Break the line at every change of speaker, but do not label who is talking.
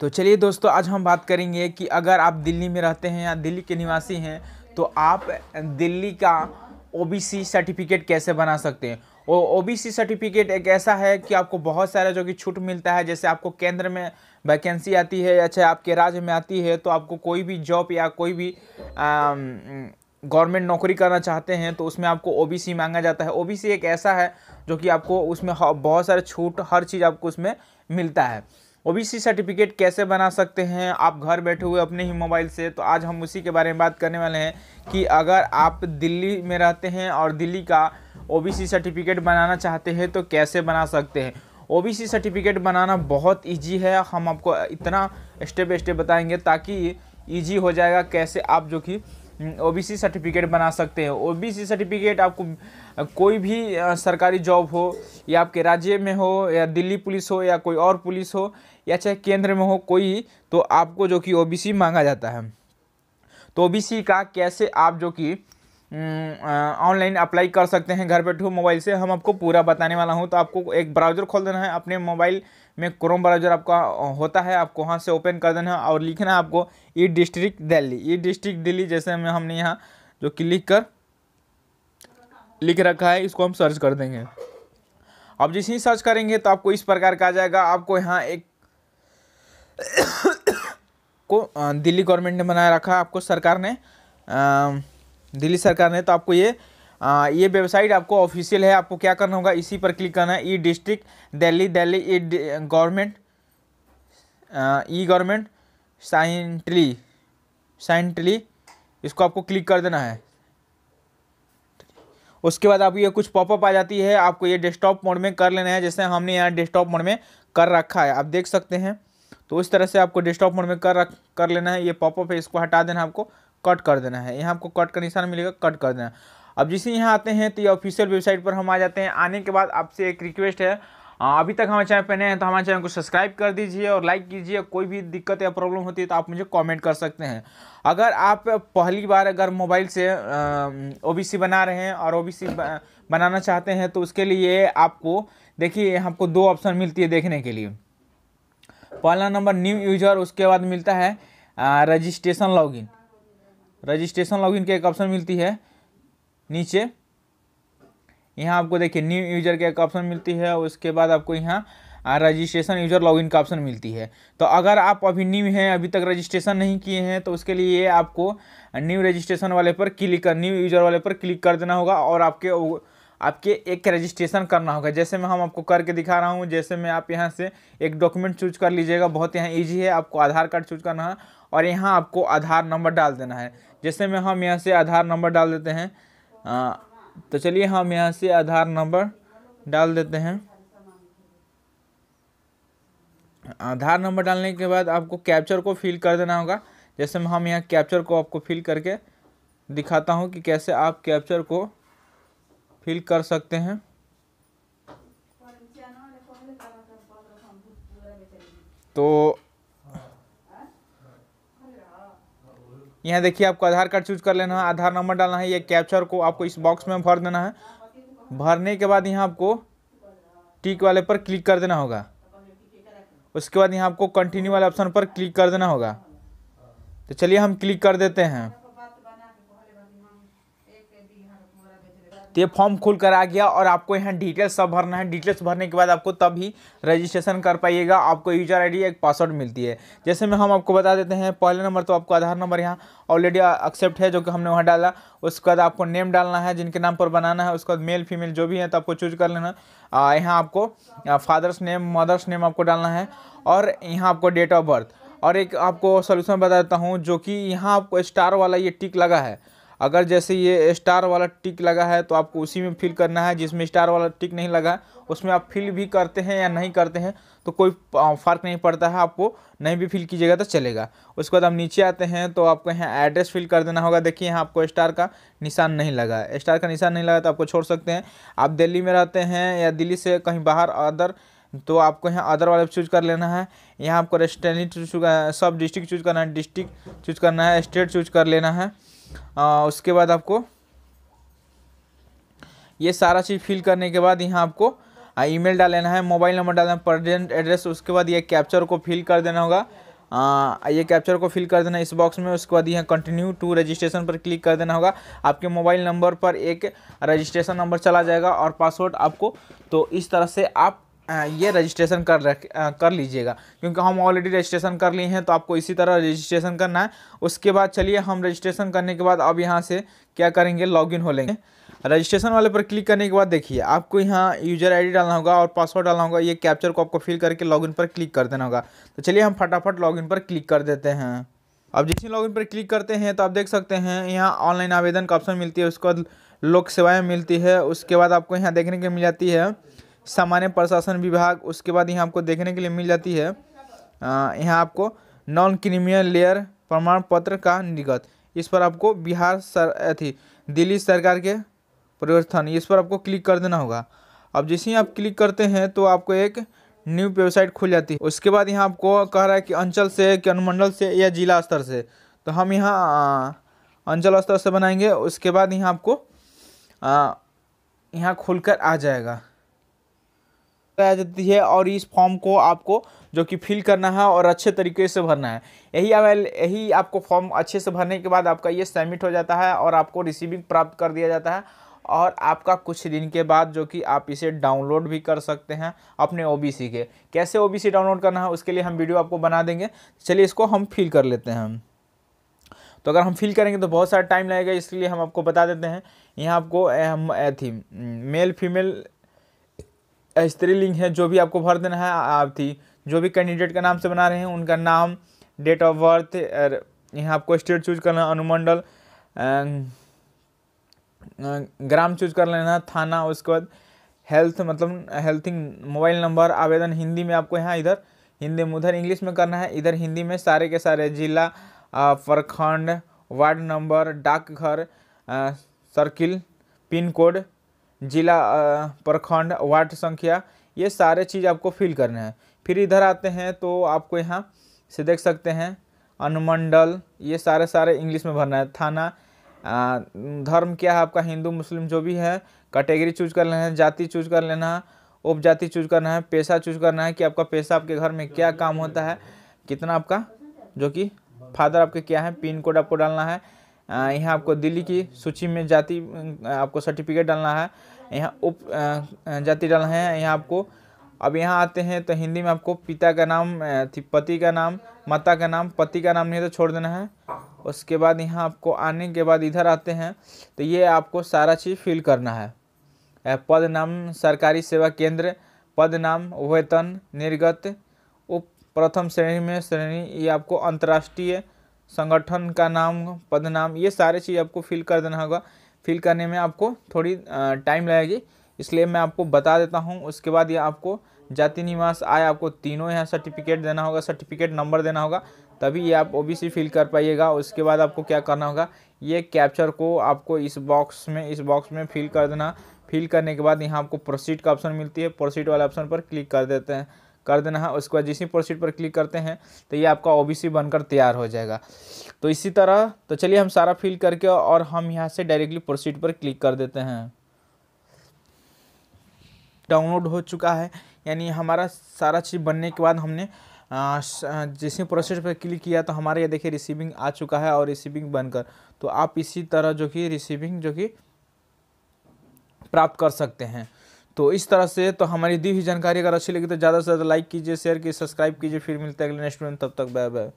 तो चलिए दोस्तों, आज हम बात करेंगे कि अगर आप दिल्ली में रहते हैं या दिल्ली के निवासी हैं तो आप दिल्ली का ओबीसी सर्टिफिकेट कैसे बना सकते हैं? ओ ओबीसी सर्टिफिकेट एक ऐसा है कि आपको बहुत सारा जो कि छूट मिलता है, जैसे आपको केंद्र में वैकेंसी आती है या चाहे आपके राज्य में आती है तो आपको कोई भी जॉब या कोई भी गवर्नमेंट नौकरी करना चाहते हैं तो उसमें आपको ओबीसी मांगा जाता है। ओबीसी एक ऐसा है जो कि आपको उसमें बहुत सारे छूट, हर चीज़ आपको उसमें मिलता है। ओबीसी सर्टिफिकेट कैसे बना सकते हैं? आप घर बैठे हुए अपने ही मोबाइल से तो आज हम उसी के बारे में बात करने वाले हैं कि अगर आप दिल्ली में रहते हैं और दिल्ली का ओबीसी सर्टिफिकेट बनाना चाहते हैं तो कैसे बना सकते हैं? ओबीसी सर्टिफिकेट बनाना बहुत ईजी है। हम आपको इतना स्टेप बाई स्टेप बताएँगे ताकि ईजी हो जाएगा कैसे आप जो कि ओबीसी सर्टिफिकेट बना सकते हैं। ओबीसी सर्टिफिकेट आपको कोई भी सरकारी जॉब हो, या आपके राज्य में हो, या दिल्ली पुलिस हो, या कोई और पुलिस हो, या चाहे केंद्र में हो, कोई तो आपको जो कि ओबीसी मांगा जाता है। तो ओबीसी का कैसे आप जो कि ऑनलाइन अप्लाई कर सकते हैं, घर बैठे मोबाइल से। हम आपको पूरा बताने वाला हूँ तो आपको एक ब्राउज़र खोल देना है। अपने मोबाइल में क्रोम ब्राउज़र आपका होता है, आपको वहाँ से ओपन कर देना है और लिखना है आपको E district Delhi. E district Delhi जैसे हमें, हमने यहाँ जो कि लिख कर, लिख रखा है, इसको हम सर्च कर देंगे। अब जैसे ही सर्च करेंगे तो आपको इस प्रकार का आ जाएगा। आपको यहाँ एक को दिल्ली गवर्नमेंट ने बनाया रखा आपको सरकार ने दिल्ली सरकार ने तो आपको ये आ, ये वेबसाइट आपको ऑफिशियल है आपको क्या करना होगा इसी पर क्लिक करना है। E district Delhi Delhi E government E government साइंटली साइंटली इसको आपको क्लिक कर देना है। उसके बाद आप ये कुछ पॉपअप आ जाती है आपको ये डेस्कटॉप मोड में कर लेना है जैसे हमने यहाँ डेस्कटॉप मोड में कर रखा है। आप देख सकते हैं तो इस तरह से आपको डेस्कटॉप मोड में कर रख कर लेना है ये पॉपअप है इसको हटा देना है आपको। कट कर देना है। यहाँ आपको कट का निशान मिलेगा, कट कर देना। अब जिसे यहाँ आते हैं तो ये ऑफिशियल वेबसाइट पर हम आ जाते हैं। आने के बाद आपसे एक रिक्वेस्ट है। अभी तक हमारे चैनल पर नए हैं तो हमारे चैनल को सब्सक्राइब कर दीजिए और लाइक कीजिए। कोई भी दिक्कत या प्रॉब्लम होती है तो आप मुझे कमेंट कर सकते हैं। अगर आप पहली बार अगर मोबाइल से ओबीसी बना रहे हैं और ओबीसी बनाना चाहते हैं तो उसके लिए आपको, देखिए आपको दो ऑप्शन मिलती है देखने के लिए। पहला नंबर न्यू यूज़र उसके बाद मिलता है रजिस्ट्रेशन लॉगिन रजिस्ट्रेशन लॉगिन का एक ऑप्शन मिलती है नीचे। यहाँ आपको देखिए न्यू यूज़र की एक ऑप्शन मिलती है, उसके बाद आपको यहाँ रजिस्ट्रेशन यूज़र लॉगिन का ऑप्शन मिलती है। तो अगर आप अभी न्यू हैं, अभी तक रजिस्ट्रेशन नहीं किए हैं तो उसके लिए आपको न्यू रजिस्ट्रेशन वाले पर क्लिक कर न्यू यूज़र वाले पर क्लिक कर देना होगा और आपके आपके एक रजिस्ट्रेशन करना होगा। जैसे मैं हम आपको करके दिखा रहा हूँ, जैसे मैं आप यहाँ से एक डॉक्यूमेंट चूज़ कर लीजिएगा। बहुत यहाँ ईजी है, आपको आधार कार्ड चूज़ करना है और यहाँ आपको आधार नंबर डाल देना है। जैसे में हम यहाँ से आधार नंबर डाल देते हैं तो चलिए हम यहाँ से आधार नंबर डाल देते हैं। आधार नंबर डालने के बाद आपको कैप्चर को फिल कर देना होगा। जैसे हम यहाँ कैप्चर को आपको फिल करके दिखाता हूँ कि कैसे आप कैप्चर को फिल कर सकते हैं। तो यहाँ देखिए आपको आधार कार्ड चूज़ कर लेना है, आधार नंबर डालना है, ये कैप्चर को आपको इस बॉक्स में भर देना है। भरने के बाद यहाँ आपको टिक वाले पर क्लिक कर देना होगा। उसके बाद यहाँ आपको कंटिन्यू वाले ऑप्शन पर क्लिक कर देना होगा। तो चलिए हम क्लिक कर देते हैं। तो ये फॉर्म खुल कर आ गया और आपको यहाँ डिटेल्स सब भरना है। डिटेल्स भरने के बाद आपको तब ही रजिस्ट्रेशन कर पाइएगा। आपको यूज़र आईडी एक पासवर्ड मिलती है। जैसे में हम आपको बता देते हैं, पहले नंबर तो आपको आधार नंबर यहाँ ऑलरेडी एक्सेप्ट है, जो कि हमने वहाँ डाला। उसके बाद आपको नेम डालना है, जिनके नाम पर बनाना है, उसके बाद मेल फीमेल जो भी है तो आपको चूज़ कर लेना। यहाँ आपको फादर्स नेम मदर्स नेम आपको डालना है और यहाँ आपको डेट ऑफ़ बर्थ और एक आपको सोल्यूशन बता देता हूँ, जो कि यहाँ आपको स्टार वाला ये टिक लगा है। अगर जैसे ये स्टार वाला टिक लगा है तो आपको उसी में फिल करना है। जिसमें स्टार वाला टिक नहीं लगा, उसमें आप फिल भी करते हैं या नहीं करते हैं तो कोई फ़र्क नहीं पड़ता है। आपको नहीं भी फिल कीजिएगा तो चलेगा। उसके बाद आप नीचे आते हैं तो आपको यहाँ एड्रेस फिल कर देना होगा। देखिए, यहाँ आपको स्टार का निशान नहीं लगा। स्टार का निशान नहीं लगा तो आपको छोड़ सकते हैं। आप दिल्ली में रहते हैं या दिल्ली से कहीं बाहर अदर तो आपको यहाँ अदर वाले चूज़ कर लेना है। यहाँ आपको रेस्टेंट चूज़ सब डिस्ट्रिक्ट चूज़ करना है डिस्ट्रिक्ट चूज़ करना है स्टेट चूज़ कर लेना है। आ, उसके बाद आपको ये सारा चीज़ फिल करने के बाद यहाँ आपको ईमेल डाल लेना है मोबाइल नंबर डालना है प्रेजेंट एड्रेस उसके बाद ये कैप्चर को फिल कर देना होगा। आ, ये कैप्चर को फिल कर देना इस बॉक्स में उसके बाद यहाँ कंटिन्यू टू रजिस्ट्रेशन पर क्लिक कर देना होगा। आपके मोबाइल नंबर पर एक रजिस्ट्रेशन नंबर चला जाएगा और पासवर्ड आपको तो इस तरह से आप ये रजिस्ट्रेशन कर रख कर लीजिएगा। क्योंकि हम ऑलरेडी रजिस्ट्रेशन कर लिए हैं तो आपको इसी तरह रजिस्ट्रेशन करना है। उसके बाद चलिए, हम रजिस्ट्रेशन करने के बाद अब यहाँ से क्या करेंगे? लॉगिन हो लेंगे। रजिस्ट्रेशन वाले पर क्लिक करने के बाद देखिए, आपको यहाँ यूज़र आईडी डालना होगा और पासवर्ड डालना होगा। ये कैप्चर को आपको फिल करके लॉगिन पर क्लिक कर देना होगा। तो चलिए, हम फटाफट लॉगिन पर क्लिक कर देते हैं। अब जिस लॉगिन पर क्लिक करते हैं तो आप देख सकते हैं, यहाँ ऑनलाइन आवेदन का ऑप्शन मिलती है, उसके बाद लोक सेवाएँ मिलती है, उसके बाद आपको यहाँ देखने के मिल जाती है सामान्य प्रशासन विभाग, उसके बाद यहाँ आपको देखने के लिए मिल जाती है यहाँ आपको नॉन क्रिमिनल लेयर प्रमाण पत्र का निर्गत इस पर आपको बिहार सर, अथी, दिल्ली सरकार के परिवर्तन, इस पर आपको क्लिक कर देना होगा। अब जैसे ही आप क्लिक करते हैं तो आपको एक न्यू वेबसाइट खुल जाती है। उसके बाद यहाँ आपको कह रहा है कि अंचल से, कि अनुमंडल से या जिला स्तर से। तो हम यहाँ अंचल स्तर से बनाएँगे, उसके बाद यहाँ आपको यहाँ खुलकर आ जाएगा। आ जाती है और इस फॉर्म को आपको जो कि फिल करना है और अच्छे तरीके से भरना है। यही यही आपको फॉर्म अच्छे से भरने के बाद आपका ये सबमिट हो जाता है और आपको रिसीविंग प्राप्त कर दिया जाता है और आपका कुछ दिन के बाद जो कि आप इसे डाउनलोड भी कर सकते हैं अपने ओबीसी के। कैसे ओबीसी डाउनलोड करना है उसके लिए हम वीडियो आपको बना देंगे। चलिए इसको हम फिल कर लेते हैं। तो अगर हम फिल करेंगे तो बहुत सारा टाइम लगेगा, इसलिए हम आपको बता देते हैं। यहाँ आपको हम थी मेल, फीमेल स्त्रीलिंग है, जो भी आपको भर देना है आप थी जो भी कैंडिडेट का नाम से बना रहे हैं, उनका नाम डेट ऑफ़ बर्थ यहाँ आपको स्टेट चूज़ करना अनुमंडल ग्राम चूज़ कर लेना, थाना, उसके बाद हेल्थ मतलब हेल्थिंग मोबाइल नंबर आवेदन हिंदी में आपको यहाँ इधर, हिंदी में, उधर इंग्लिश में करना है, इधर हिंदी में सारे के सारे, जिला प्रखंड, वार्ड नंबर डाकघर सर्किल पिन कोड जिला प्रखंड वार्ड संख्या ये सारे चीज़ आपको फिल करने हैं। फिर इधर आते हैं तो आपको यहाँ से देख सकते हैं अनुमंडल ये सारे सारे इंग्लिश में भरना है। थाना आ, धर्म क्या है आपका हिंदू मुस्लिम जो भी है कैटेगरी चूज़ कर लेना है जाति चूज़ कर लेना है उपजाति चूज़ करना है पेशा चूज़ करना है कि आपका पेशा आपके घर में क्या काम होता है कितना आपका जो कि फादर आपके क्या है पिन कोड आपको डालना है यहाँ आपको दिल्ली की सूची में जाति, आपको सर्टिफिकेट डालना है, यहाँ उप जाति डालना है, यहाँ आपको, अब यहाँ आते हैं तो हिंदी में आपको पिता का नाम पति का नाम, माता का नाम, पति का नाम नहीं तो छोड़ देना है। उसके बाद यहाँ आपको आने के बाद इधर आते हैं तो ये आपको सारा चीज़ फिल करना है। पद नाम, सरकारी सेवा केंद्र, पद नाम, वेतन, निर्गत, उप, प्रथम श्रेणी में, श्रेणी, ये आपको अंतर्राष्ट्रीय संगठन का नाम, पद नाम, ये सारे चीज़ आपको फिल कर देना होगा। फिल करने में आपको थोड़ी टाइम लगेगी। इसलिए मैं आपको बता देता हूँ, उसके बाद ये आपको जाति निवास आय आपको तीनों यहाँ सर्टिफिकेट देना होगा सर्टिफिकेट नंबर देना होगा, तभी ये आप ओबीसी फिल कर पाइएगा। उसके बाद आपको क्या करना होगा, ये कैप्चर को आपको इस बॉक्स में, इस बॉक्स में फिल कर देना। फिल करने के बाद यहाँ आपको प्रोसीड का ऑप्शन मिलती है प्रोसीड वाले ऑप्शन पर क्लिक कर देते हैं। कर देना, है, उसके बाद जिस प्रोसीड पर क्लिक करते हैं तो ये आपका ओबीसी बनकर तैयार हो जाएगा। तो इसी तरह तो चलिए हम सारा फिल करके और हम यहाँ से डायरेक्टली प्रोसीड पर क्लिक कर देते हैं। डाउनलोड हो चुका है, यानी हमारा सारा चीज़ बनने के बाद हमने जैसे प्रोसेस पर क्लिक किया तो हमारे ये देखिए रिसीविंग आ चुका है और रिसीविंग बनकर तो आप इसी तरह जो कि रिसीविंग जो कि प्राप्त कर सकते हैं। तो इस तरह से तो हमारी दी हुई जानकारी अगर अच्छी लगी तो ज़्यादा से ज़्यादा लाइक कीजिए शेयर कीजिए सब्सक्राइब कीजिए, फिर मिलते हैं अगले नेक्स्ट में। तब तक बाय बाय